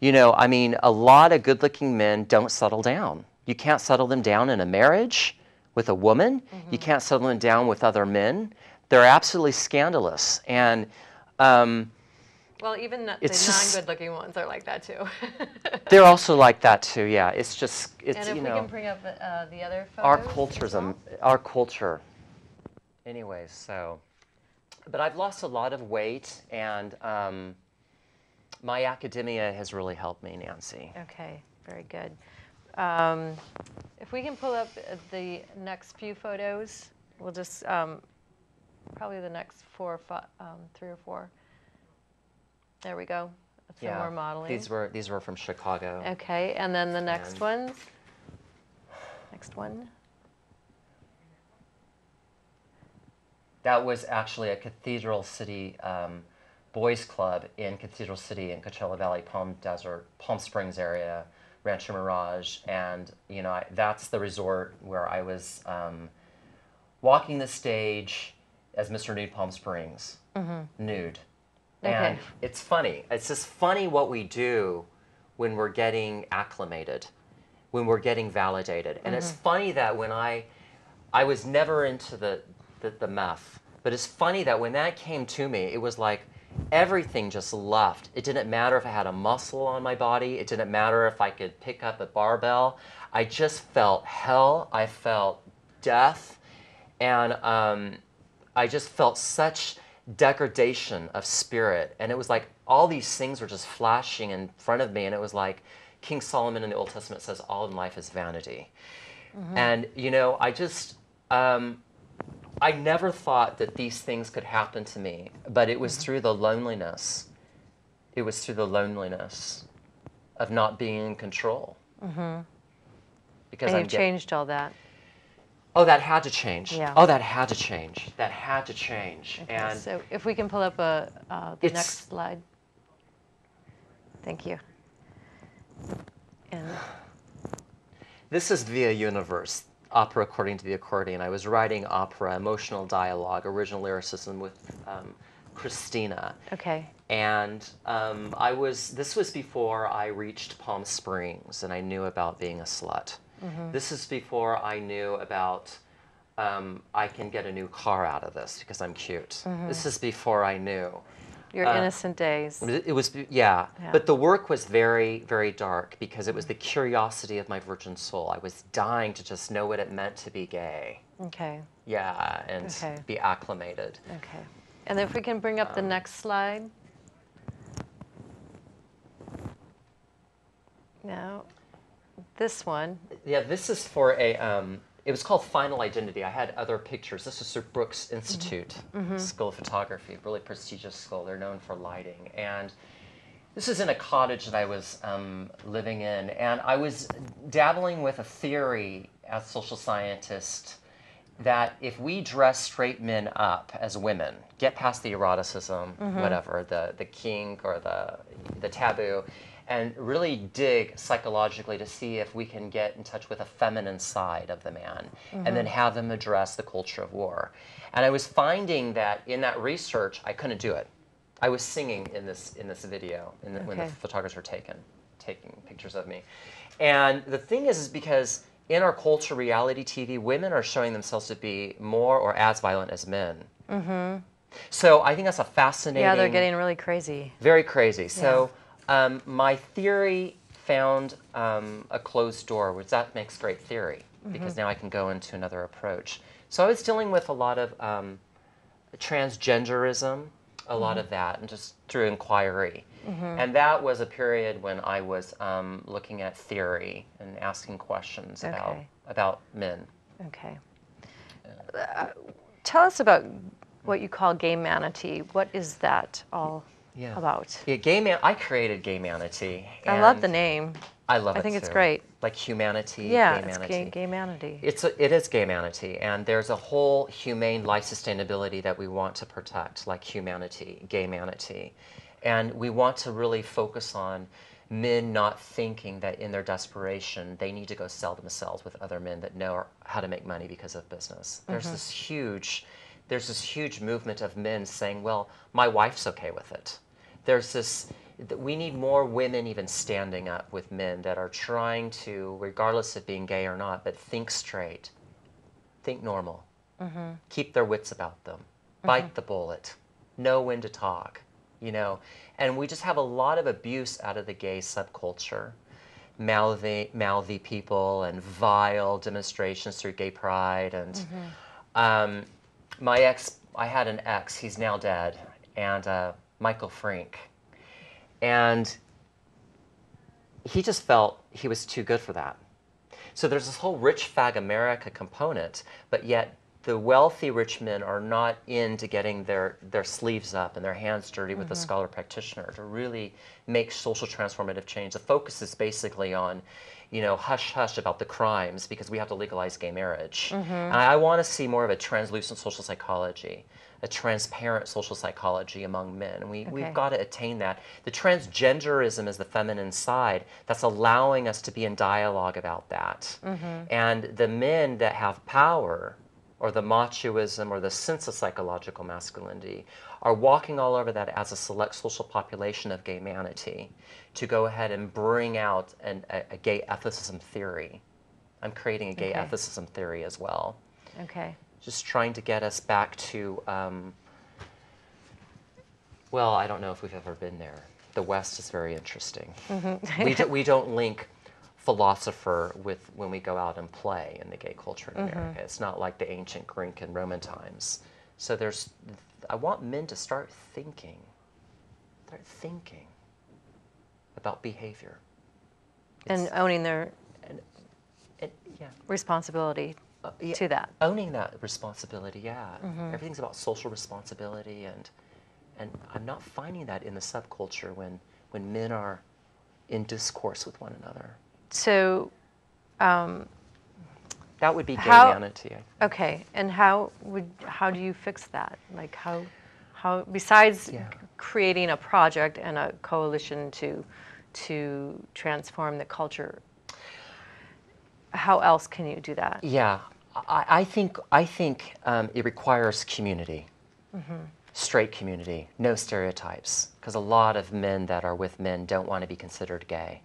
You know, I mean, a lot of good-looking men don't settle down. You can't settle them down in a marriage with a woman. You can't settle them down with other men. They're absolutely scandalous, and um, Well, even the It's just- non-good-looking ones are like that too. they're also like that too. Yeah, it's just it's and if you we can bring up uh, the other photos. our as culture's well. a, our culture anyways so but I've lost a lot of weight, and um, my academia has really helped me, Nancy. Okay, very good. Um, if we can pull up uh, the next few photos, we'll just um, probably the next four, or fi- um, three or four. There we go. Some more modeling. These were these were from Chicago. Okay, and then the next And- ones. Next one. That was actually a Cathedral City um, boys club in Cathedral City in Coachella Valley, Palm Desert, Palm Springs area, Rancho Mirage, and you know I, that's the resort where I was um, walking the stage as Mr. Nude Palm Springs, nude. And Okay. it's funny. It's just funny what we do when we're getting acclimated, when we're getting validated. And it's funny that when I, I was never into the, the, the meth, but it's funny that when that came to me, it was like everything just left. It didn't matter if I had a muscle on my body, it didn't matter if I could pick up a barbell. I just felt hell, I felt death, and um, I just felt such degradation of spirit. And it was like all these things were just flashing in front of me. And it was like King Solomon in the Old Testament says, All in life is vanity. And, you know, I just, um, I never thought that these things could happen to me, but it was through the loneliness. It was through the loneliness of not being in control. Mm-hmm. Because And I'm you've get- changed all that. Oh, that had to change. Yeah. Oh, that had to change. That had to change. Okay, and so if we can pull up a, uh, the next slide. Thank you. And this is Via Universe, opera according to the accordion. I was writing opera, emotional dialogue, original lyricism with um, Christina. okay, And um, I was, this was before I reached Palm Springs and I knew about being a slut. Mm-hmm. This is before I knew about um, I can get a new car out of this because I'm cute. Mm-hmm. This is before I knew. your Uh, innocent days. It was, yeah. Yeah. But the work was very, very dark because it was the curiosity of my virgin soul. I was dying to just know what it meant to be gay. Okay, Yeah, and Okay. be acclimated. okay. And if we can bring up the Um, next slide. Now, this one. Yeah, this is for a. Um, it was called Final Identity. I had other pictures. This is Sir Brooks Institute School of Photography, really prestigious school. They're known for lighting, and this is in a cottage that I was um, living in, and I was dabbling with a theory as a social scientist that if we dress straight men up as women, get past the eroticism, whatever, the the kink or the the taboo, and really dig psychologically to see if we can get in touch with a feminine side of the man, and then have them address the culture of war. And I was finding that in that research, I couldn't do it. I was singing in this in this video in the, when the Okay. photographers were taken taking pictures of me. And the thing is, is because in our culture, reality TV, women are showing themselves to be more or as violent as men. Mm-hmm. So I think that's a fascinating. Yeah, they're getting really crazy. very crazy. So um, my theory found um, a closed door, which that makes great theory because now I can go into another approach. So I was dealing with a lot of um, transgenderism, a lot of that, and just through inquiry. And that was a period when I was um, looking at theory and asking questions about Okay. about men. Okay. Uh, tell us about what you call gay manity. What is that all Yeah. about? Yeah, gay man. I created gay manity. I love the name. I love I it I think it's great. Like humanity. Yeah, gay it's gay, gay manity. It's a, it is gay manity, and there's a whole humane life sustainability that we want to protect, like humanity, gay manity, and we want to really focus on men not thinking that in their desperation they need to go sell themselves with other men that know how to make money because of business. There's mm-hmm. this huge, there's this huge movement of men saying, "Well, my wife's okay with it." There's this that we need more women even standing up with men that are trying to, regardless of being gay or not, but think straight, think normal, keep their wits about them, bite the bullet, know when to talk, you know. And we just have a lot of abuse out of the gay subculture. Mouthy, mouthy people and vile demonstrations through gay pride and um, my ex I had an ex, he's now dead, and uh, Michael Frank. And he just felt he was too good for that. So there's this whole rich fag America component, but yet the wealthy rich men are not into getting their, their sleeves up and their hands dirty with the mm-hmm. scholar practitioner to really make social transformative change. The focus is basically on, you know, hush hush about the crimes because we have to legalize gay marriage. Mm-hmm. And I, I want to see more of a translucent social psychology, a transparent social psychology among men. And we, Okay. we've got to attain that. The transgenderism is the feminine side that's allowing us to be in dialogue about that. Mm-hmm. And the men that have power, or the machoism, or the sense of psychological masculinity, are walking all over that as a select social population of gay manity to go ahead and bring out an, a, a gay ethicism theory. I'm creating a gay Okay. ethicism theory as well Okay. Just trying to get us back to um, well i don't know if we've ever been there. The west is very interesting. We, do, we don't link philosopher with when we go out and play in the gay culture in america. It's not like the ancient greek and roman times. So there's i want men to start thinking start thinking about behavior. And owning their it, yeah. responsibility yeah, to that. owning that responsibility yeah Mm-hmm. everything's about social responsibility and and i'm not finding that in the subculture when when men are in discourse with one another So, Um, that would be gay How- manity okay, and how would how do you fix that? Like how how besides Yeah. creating a project and a coalition to to transform the culture, how else can you do that? yeah i, I think i think um, it requires community Mm-hmm. straight community no stereotypes because a lot of men that are with men don't want to be considered gay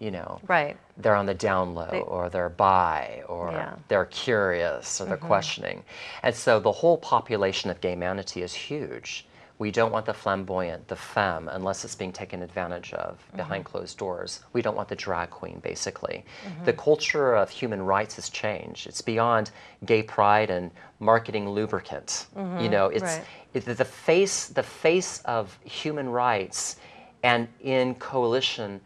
you know. Right. they're on the down low They- or they're bi or Yeah. They're curious or they're questioning. And so the whole population of gay manity is huge. We don't want the flamboyant, the femme, unless it's being taken advantage of behind Mm-hmm. closed doors. We don't want the drag queen, basically. The culture of human rights has changed. It's beyond gay pride and marketing lubricant. You know, it's Right. it, the face the face of human rights and in coalition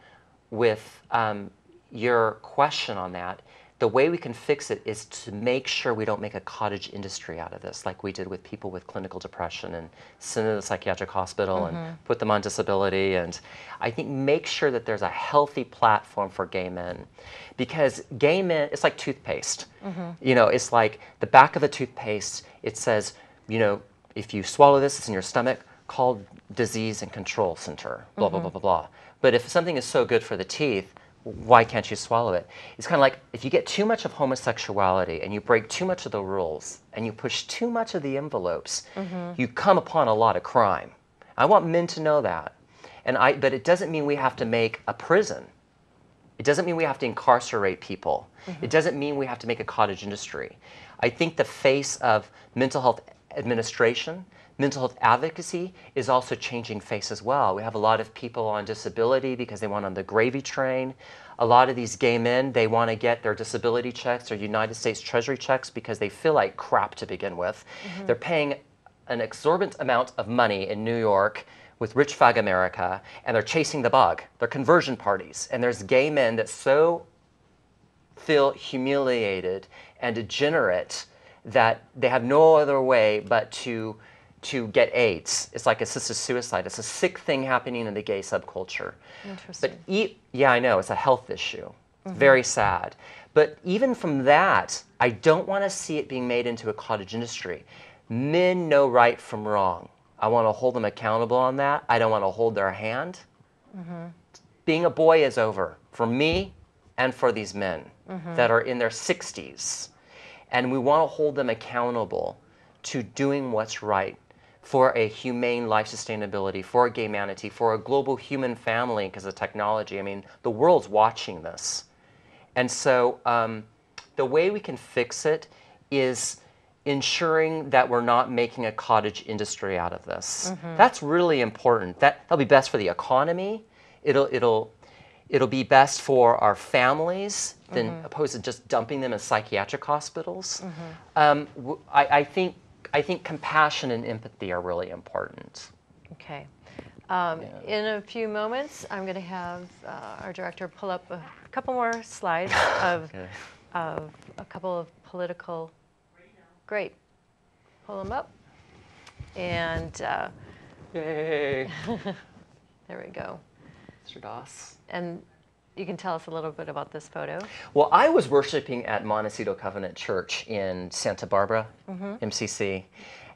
with um, your question on that the way we can fix it is to make sure we don't make a cottage industry out of this like we did with people with clinical depression and send them to the psychiatric hospital and mm-hmm. put them on disability. And i think make sure that there's a healthy platform for gay men because gay men it's like toothpaste. Mm-hmm. You know it's like the back of a toothpaste it says you know if you swallow this it's in your stomach call disease and control center blah blah mm-hmm. blah blah blah. But if something is so good for the teeth why can't you swallow it? It's kind of like if you get too much of homosexuality and you break too much of the rules and you push too much of the envelopes mm-hmm. you come upon a lot of crime. I want men to know that. And i but it doesn't mean we have to make a prison. It doesn't mean we have to incarcerate people. Mm-hmm. It doesn't mean we have to make a cottage industry. I think the face of mental health administration, mental health advocacy is also changing face as well. We have a lot of people on disability because they want on the gravy train. A lot of these gay men, they want to get their disability checks, or United States Treasury checks because they feel like crap to begin with. Mm-hmm. They're paying an exorbitant amount of money in New York with Rich Fag America, and they're chasing the bug. They're conversion parties. And there's gay men that so feel humiliated and degenerate that they have no other way but to to get AIDS. It's like assisted suicide. It's a sick thing happening in the gay subculture. Interesting. But e- yeah, I know it's a health issue. Mm-hmm. Very sad. But even from that, I don't want to see it being made into a cottage industry. Men know right from wrong. I want to hold them accountable on that. I don't want to hold their hand. Mm-hmm. Being a boy is over for me and for these men mm-hmm. that are in their 60s. And we want to hold them accountable to doing what's right for a humane life sustainability, for a gay manity, for a global human family because of technology. I mean, the world's watching this. And so um, the way we can fix it is ensuring that we're not making a cottage industry out of this. That's really important. That, that'll be best for the economy. It'll, it'll, it'll be best for our families than opposed to just dumping them in psychiatric hospitals. Um, w- I, I think I think compassion and empathy are really important. Okay. Um, Yeah. In a few moments, I'm going to have uh, our director pull up a couple more slides of, Okay. of a couple of political. Great. Pull them up. And uh, Yay, there we go. Mr. Das. And you can tell us a little bit about this photo. Well, I was worshiping at Montecito Covenant Church in Santa Barbara, mm-hmm. MCC,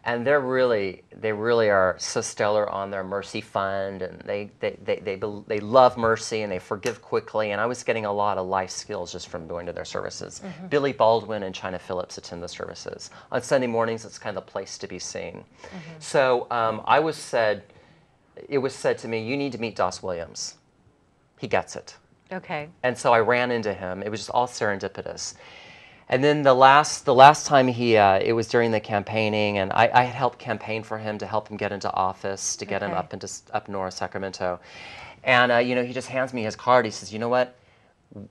and they're really they really are so stellar on their mercy fund, and they they, they, they they love mercy and they forgive quickly. And I was getting a lot of life skills just from going to their services. Mm-hmm. Billy Baldwin and Chynna Phillips attend the services on Sunday mornings. It's kind of the place to be seen. Mm-hmm. So um, I was said, it was said to me, you need to meet Das Williams. He gets it. Okay. And so I ran into him. It was just all serendipitous. And then the last, the last time he, uh, it was during the campaigning, and I, I had helped campaign for him to help him get into office, to get him up into up north Sacramento. And uh, you know, he just hands me his card. He says, "You know what?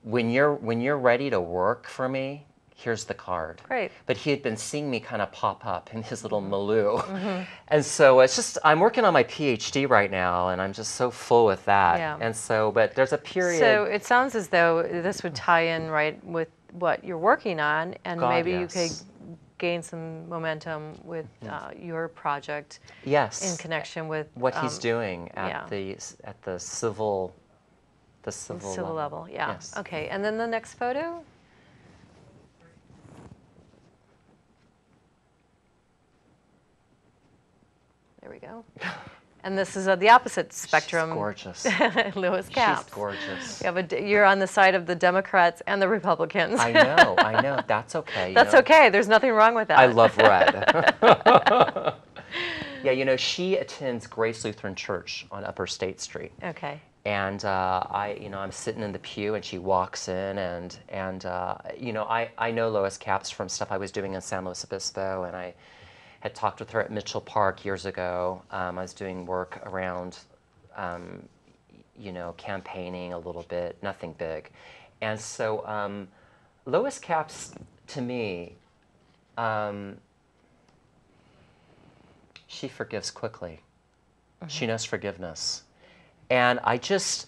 When you're when you're ready to work for me, here's the card." Great. But he had been seeing me kind of pop up in his little milieu, and so it's just I'm working on my PhD right now, and I'm just so full with that. Yeah. And so, but there's a period. So it sounds as though this would tie in right with what you're working on, and God, maybe you could gain some momentum with uh, your project yes. in connection with what he's um, doing at yeah. the at the civil the civil, civil level. Yeah. Yes. Okay. And then the next photo. There we go. And this is of the opposite spectrum. She's gorgeous. Lois Capps. She's gorgeous. You have a you're on the side of the Democrats and the Republicans. I know, I know. That's okay. That's know. okay. There's nothing wrong with that. I love red. yeah, you know, she attends Grace Lutheran Church on Upper State Street. Okay. and uh, I, you know, I'm sitting in the pew, and she walks in, and and uh, you know, I I know Lois Capps from stuff I was doing in San Luis Obispo, and I had talked with her at Mitchell Park years ago. Um, I was doing work around, um, you know, campaigning a little bit, nothing big, and so um, Lois Capps to me. Um, she forgives quickly. She knows forgiveness. And I just,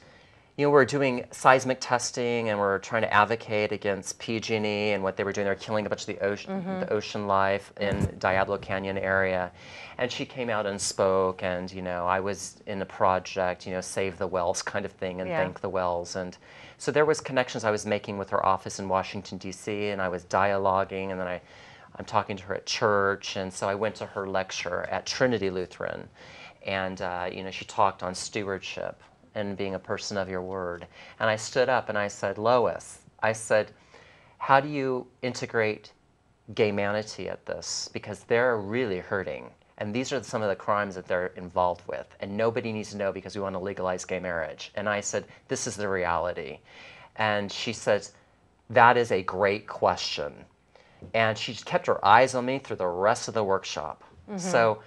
you know, we're doing seismic testing and we're trying to advocate against PG&E and what they were doing. They were killing a bunch of the ocean, the ocean life in Diablo Canyon area. And she came out and spoke, and you know, I was in a project, you know, save the wells kind of thing, and Yeah. thank the wells. And so there was connections I was making with her office in Washington D.C. and I was dialoguing, and then I. I'm talking to her at church, and so I went to her lecture at Trinity Lutheran, and uh, you know she talked on stewardship and being a person of your word. And I stood up and I said, Lois, I said, how do you integrate gay manity at this? Because they're really hurting. And these are some of the crimes that they're involved with. And nobody needs to know because we want to legalize gay marriage. And I said, this is the reality. And she says, that is a great question. And she just kept her eyes on me through the rest of the workshop. Mm-hmm. So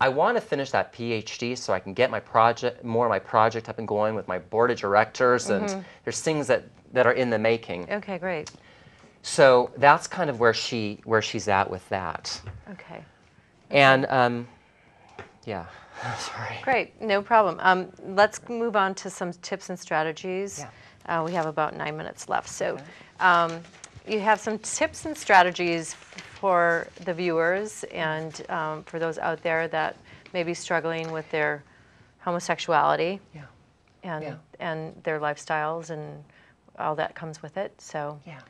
I want to finish that PhD so I can get my project, more of my project up and going with my board of directors. And there's things that, that are in the making. Okay. Great. So that's kind of where she where she's at with that. Okay. And um, yeah, sorry. Great. No problem. Um, let's move on to some tips and strategies. Uh, we have about nine minutes left. So, um, you have some tips and strategies for the viewers and um, for those out there that may be struggling with their homosexuality Yeah, and Yeah. and their lifestyles and all that comes with it. So, yeah,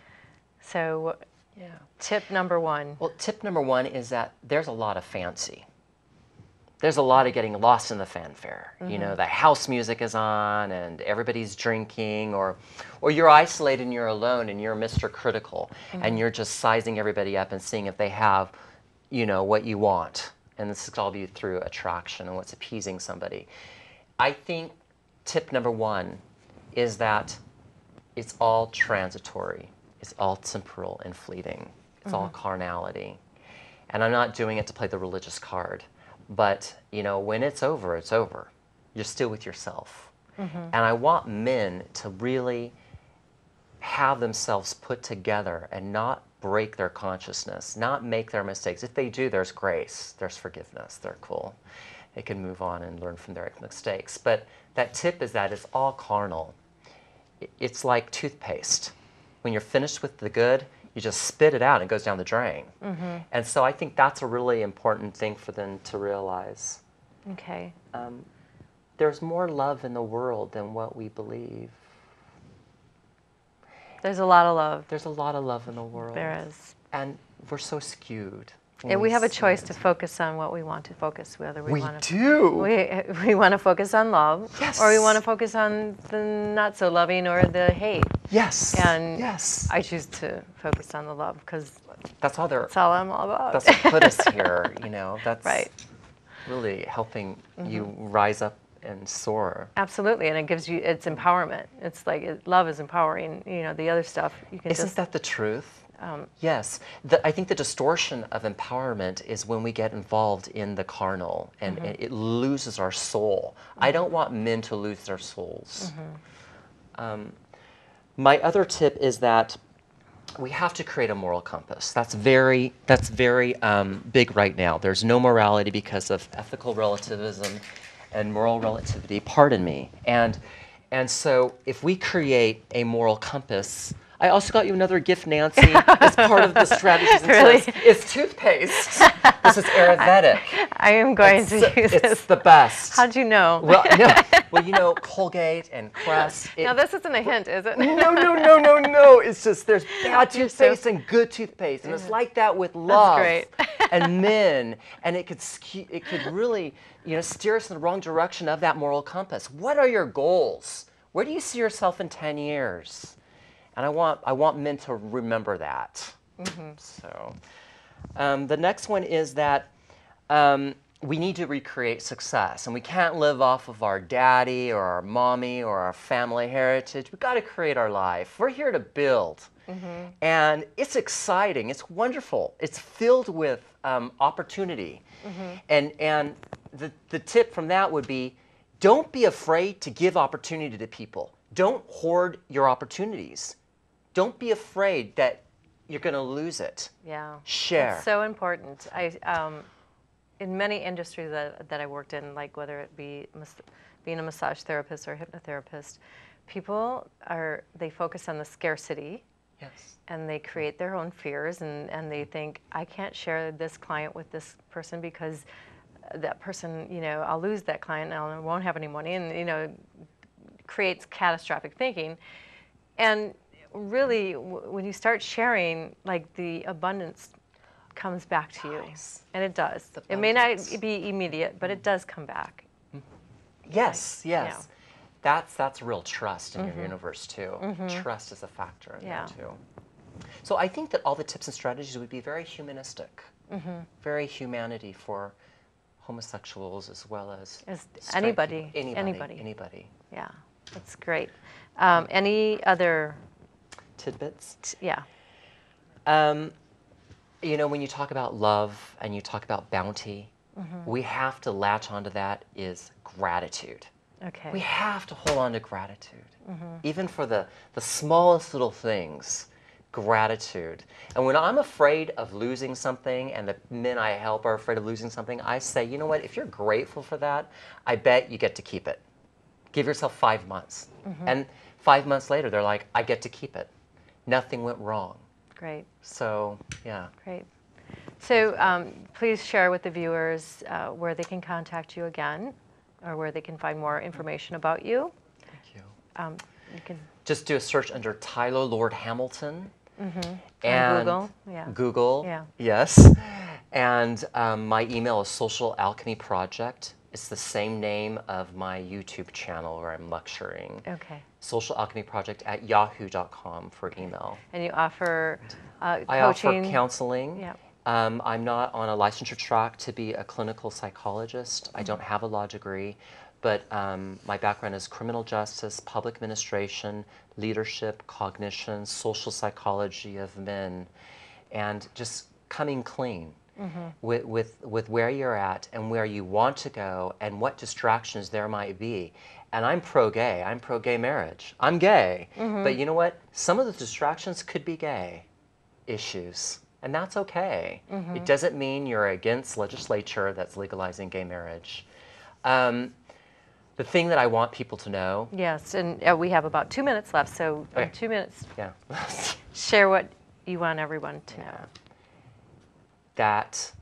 so yeah. tip number one. Well, tip number one is that there's a lot of fancy. There's a lot of getting lost in the fanfare. You know, mm-hmm. the house music is on and everybody's drinking, or, or you're isolated and you're alone and you're Mr. Critical and mm-hmm. you're just sizing everybody up and seeing if they have, you know, what you want. And this is all be through attraction and what's appeasing somebody. I think tip number one is that it's all transitory. It's all temporal and fleeting. It's all mm-hmm. carnality. And I'm not doing it to play the religious card. But, you know, when it's over, it's over. You're still with yourself. Mm-hmm. And I want men to really have themselves put together and not break their consciousness, not make their mistakes. If they do, there's grace, there's forgiveness, they're cool. They can move on and learn from their mistakes. But that tip is that it's all carnal. It's like toothpaste. When you're finished with the good, you just spit it out and it goes down the drain. And so I think that's a really important thing for them to realize. Okay. Um, there's more love in the world than what we believe. There's a lot of love. There's a lot of love in the world. There is. And we're so skewed. And we have a choice to focus on what we want to focus, whether we, We want to. do. We, we want to focus on love, yes. or we want to focus on the not so loving or the hate. yes. And yes. I choose to focus on the love because that's all they're. that's all I'm all about. That's what put us here. You know. That's Right. really helping mm-hmm. you rise up and soar. Absolutely, and it gives you it's empowerment. It's like it, love is empowering. You know, the other stuff you can Isn't just that the truth? Um, Yes. The, I think the distortion of empowerment is when we get involved in the carnal and Mm-hmm. it, it loses our soul. I don't want men to lose their souls. Mm-hmm. Um, my other tip is that we have to create a moral compass. That's very, that's very um, big right now. There's no morality because of ethical relativism and moral relativity. Pardon me. And and so if we create a moral compass, I also got you another gift, Nancy. as part of the strategies and Really? tips. It's toothpaste. this is Ayurvedic. I am going It's, to the- use it's this. the best. How'd you know? well, no. Well, you know, Colgate and Crest. it- now this isn't a hint, is it? no, no, no, no, no. It's just there's bad You're so- toothpaste and good toothpaste, and it's like that with love great. and men, and it could ske- it could really you know steer us in the wrong direction of that moral compass. What are your goals? Where do you see yourself in ten years? And I want I want men to remember that. So um, the next one is that. Um, we need to recreate success, and we can't live off of our daddy or our mommy or our family heritage. We've got to create our life. We're here to build. And it's exciting, it's wonderful, it's filled with um, opportunity. And, and the, the tip from that would be don't be afraid to give opportunity to people, don't hoard your opportunities. Don't be afraid that you're going to lose it. Yeah. Share. It's so important. I um, in many industries that, that I worked in, like whether it be being a massage therapist or hypnotherapist, people are they focus on the scarcity yes. and they create their own fears and, and they think I can't share this client with this person because that person, you know, I'll lose that client and I won't have any money and you know creates catastrophic thinking. And really w- when you start sharing like the abundance comes back to you. Nice. And it does. The It may not be immediate, but it does come back. Yes, yes. yeah. Mm-hmm. That's that's real trust in your universe too. Trust is a factor in Yeah. there too. So I think that all the tips and strategies would be very humanistic, Mm-hmm. very humanity for homosexuals as well as As anybody, anybody, anybody. anybody. Yeah. That's great. Um, any other Tidbits. yeah. Um, you know, when you talk about love and you talk about bounty, Mm-hmm. we have to latch onto that is gratitude. Okay. We have to hold on to gratitude, Mm-hmm. even for the, the smallest little things. Gratitude. And when I'm afraid of losing something and the men I help are afraid of losing something, I say, you know what? If you're grateful for that, I bet you get to keep it. Give yourself five months. Mm-hmm. And five months later, they're like, I get to keep it. Nothing went wrong. Great. So, yeah. Great. So um, please share with the viewers uh, where they can contact you again or where they can find more information about you. Thank you. Um, you can Just do a search under Tyler Lord Hamilton. on And Google. Yeah. Google. Yeah. Yes. And um, my email is Social Alchemy Project. It's the same name of my YouTube channel where I'm lecturing. Okay. Social Alchemy Project at yahoo.com for email. And you offer uh, I coaching. offer counseling. Yeah. Um, I'm not on a licensure track to be a clinical psychologist. Mm-hmm. I don't have a law degree, but um, my background is criminal justice, public administration, leadership, cognition, social psychology of men, and just coming clean. with, with, with where you're at and where you want to go and what distractions there might be. And I'm pro gay, I'm pro gay marriage. I'm gay. But you know what? Some of the distractions could be gay issues. And that's okay. It doesn't mean you're against legislature that's legalizing gay marriage. Um, the thing that I want people to know, Yes, and uh, we have about two minutes left, so Okay. two minutes, yeah, share what you want everyone to know. that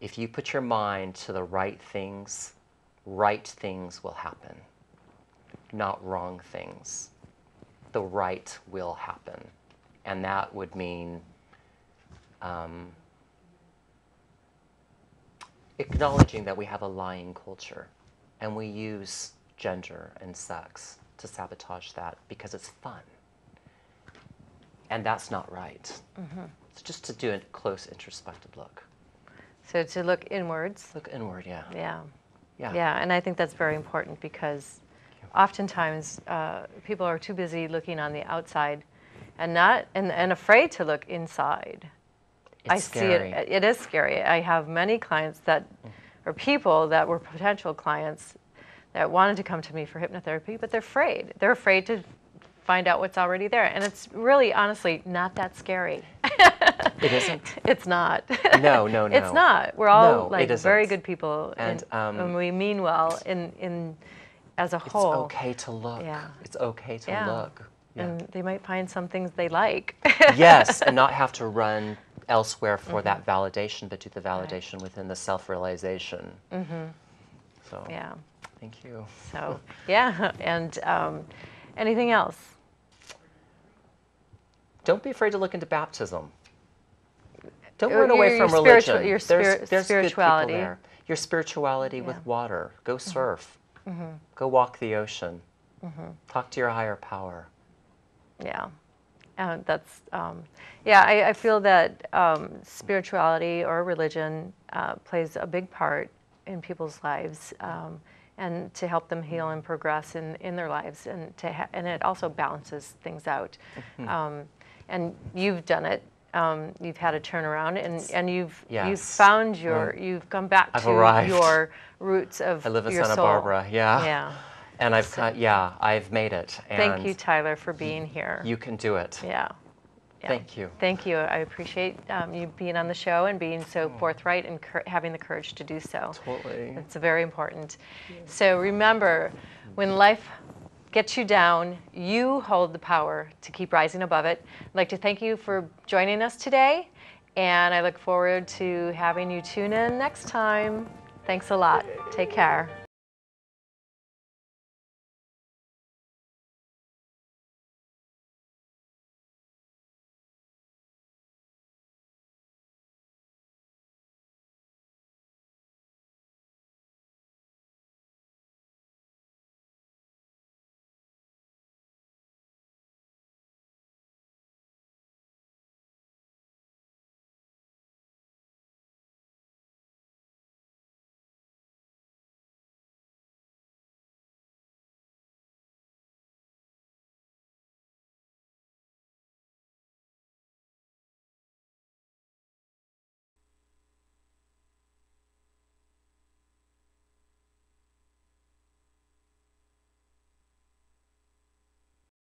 if you put your mind to the right things, right things will happen, not wrong things. The right will happen. And that would mean um, acknowledging that we have a lying culture and we use gender and sex to sabotage that because it's fun. And that's not right. It's just to do a close introspective look. So to look inwards, Look inward, yeah. yeah. Yeah. Yeah, and I think that's very important because oftentimes uh, people are too busy looking on the outside and not and, and afraid to look inside. It's I It's see it. It is scary. I have many clients that, or people that were potential clients that wanted to come to me for hypnotherapy, but they're afraid. They're afraid to find out what's already there, and it's really, honestly, not that scary. It isn't. It's not. No, no, no. It's not. We're all No, like very good people, And, and, um, and we mean well in in as a whole. It's okay to look. Yeah. It's okay to Yeah. look. Yeah. And they might find some things they like. yes, and not have to run elsewhere for that validation, but do the validation within the self-realization. Mm-hmm. So, yeah. thank you. So yeah, and um, anything else? Don't be afraid to look into baptism. Don't Your- run away from your spiritual- religion. your there's, spirit- there's good people spirituality. there. Your spirituality with Yeah. Mm-hmm. water. Go surf. Go walk the ocean. Talk to your higher power. Yeah, uh, that's um, yeah. I, I feel that um, spirituality or religion uh, plays a big part in people's lives, um, and to help them heal and progress in, in their lives, and to ha- and it also balances things out. Hmm. Um, and you've done it. Um, you've had a turnaround, and, and you've you've found your you've come back I've to arrived. your roots of I live in your Santa soul. Barbara. Yeah. Yeah. And I've got, yeah, I've made it. Thank you, Tyler, for being here. You can do it. Yeah. Yeah. Thank you. Thank you. I appreciate um, you being on the show and being so Oh. forthright and having the courage to do so. Totally. It's very important. So remember, when life gets you down, you hold the power to keep rising above it. I'd like to thank you for joining us today, and I look forward to having you tune in next time. Thanks a lot. Take care.